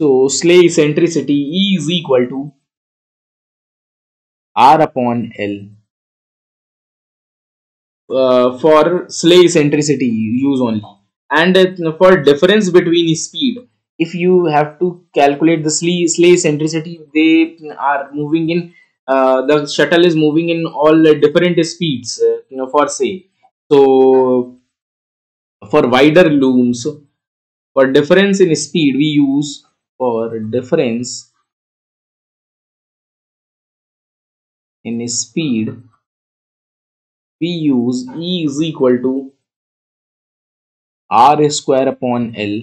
So sley eccentricity E is equal to R upon L. Uh, for sley eccentricity use only and uh, for difference between speed if you have to calculate the sley, sley eccentricity they are moving in uh, the shuttle is moving in all different speeds uh, you know for say so for wider looms for difference in speed we use for difference in speed we use E is equal to R square upon L.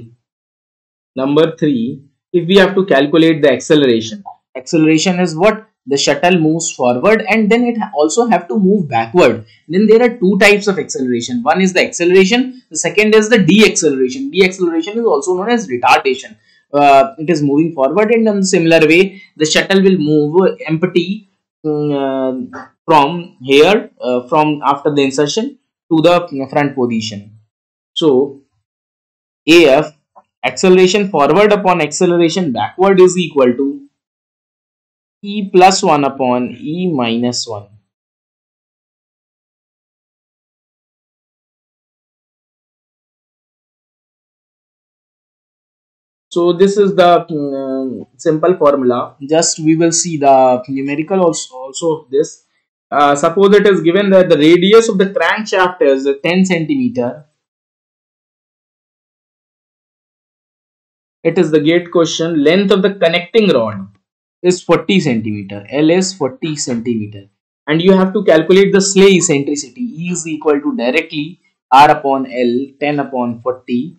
Number 3, if we have to calculate the acceleration, acceleration is what the shuttle moves forward and then it also have to move backward. Then there are two types of acceleration. One is the acceleration, the second is the deceleration. Deceleration is also known as retardation. Uh, it is moving forward and in a similar way the shuttle will move empty um, uh, from here uh, from after the insertion to the front position. So AF acceleration forward upon acceleration backward is equal to E plus 1 upon E minus 1. So this is the um, simple formula. Just we will see the numerical also, also of this. Uh, suppose it is given that the radius of the crankshaft is 10 centimeter. It is the gate question. Length of the connecting rod is 40 centimeter. L is 40 centimeter. And you have to calculate the sley eccentricity. E is equal to directly R upon L 10 upon 40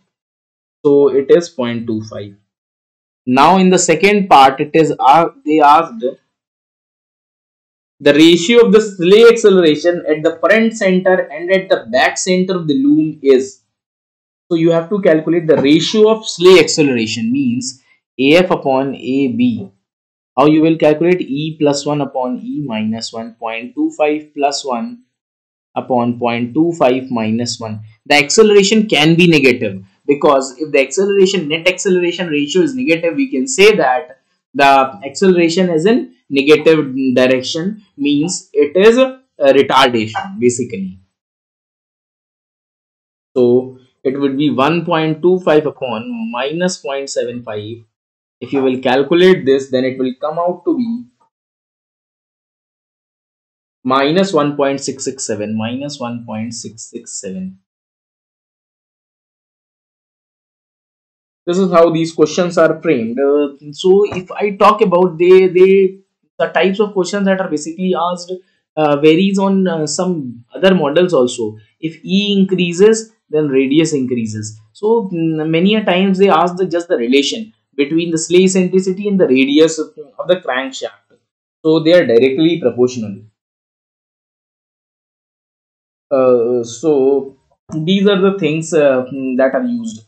so it is 0.25 now in the second part it is uh, they asked the ratio of the sley acceleration at the front center and at the back center of the loom is so you have to calculate the ratio of sley acceleration means af upon ab how you will calculate? E plus 1 upon e minus 1 0.25 plus 1 upon 0.25 minus 1 the acceleration can be negative because if the acceleration net acceleration ratio is negative we can say that the acceleration is in negative direction means it is a retardation basically. So it would be 1.25 upon minus 0.75 if you will calculate this then it will come out to be minus 1.667 minus 1.667 this is how these questions are framed. Uh, so if i talk about they they the types of questions that are basically asked uh, varies on uh, some other models also. If e increases then radius increases. So mm, many a times they ask the, just the relation between the sley eccentricity and the radius of, the crankshaft. So they are directly proportional. Uh, so these are the things uh, that are used